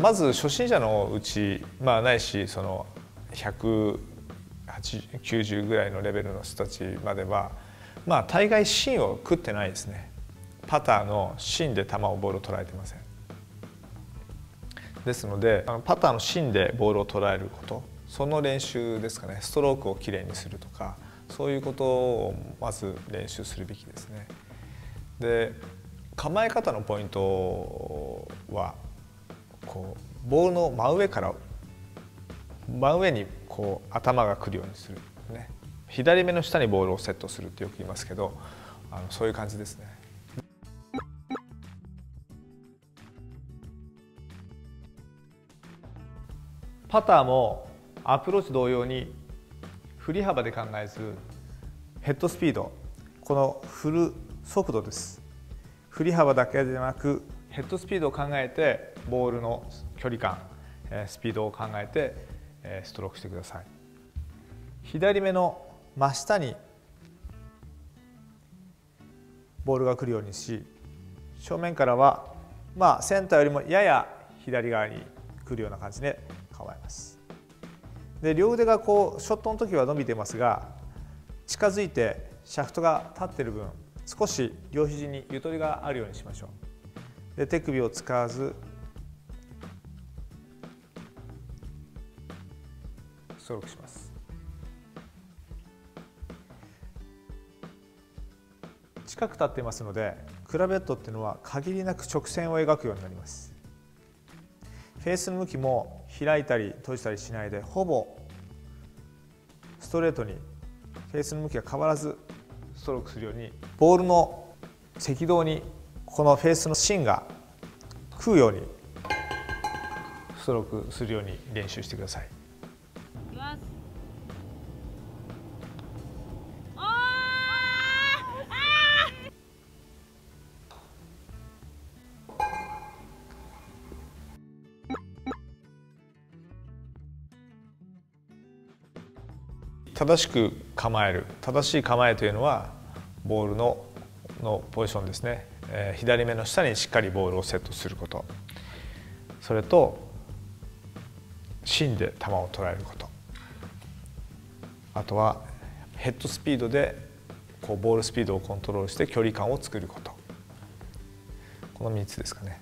まず初心者のうち、まあ、ないしその190ぐらいのレベルの人たちまでは、まあ、大概芯を食ってないですね。パターの芯で球をボールを捉えてません。ですのでパターの芯でボールを捉えることその練習ですかね。ストロークをきれいにするとかそういうことをまず練習するべきですね。で構え方のポイントはこうボールの真上から真上にこう頭がくるようにする、ね、左目の下にボールをセットするってよく言いますけどあのそういう感じですね。パターもアプローチ同様に振り幅で考えずヘッドスピード。この振る速度です。振り幅だけでなくヘッドスピードを考えてボールの距離感スピードを考えてストロークしてください。左目の真下にボールが来るようにし正面からはまあセンターよりもやや左側に来るような感じで構えます。で両腕がこうショットの時は伸びてますが近づいてシャフトが立っている分少し両肘にゆとりがあるようにしましょう。で手首を使わずストロークします。近く立っていますのでクラベットっていうのは限りなく直線を描くようになります。フェースの向きも開いたり閉じたりしないでほぼストレートにフェースの向きが変わらずストロークするようにボールの赤道にこのフェースの芯が食うようにストロークするように練習してください。正しく構える正しい構えというのはボールののポジションですね、え、左目の下にしっかりボールをセットすること。それと芯で球を捉えること。あとはヘッドスピードでこうボールスピードをコントロールして距離感を作ること。この3つですかね。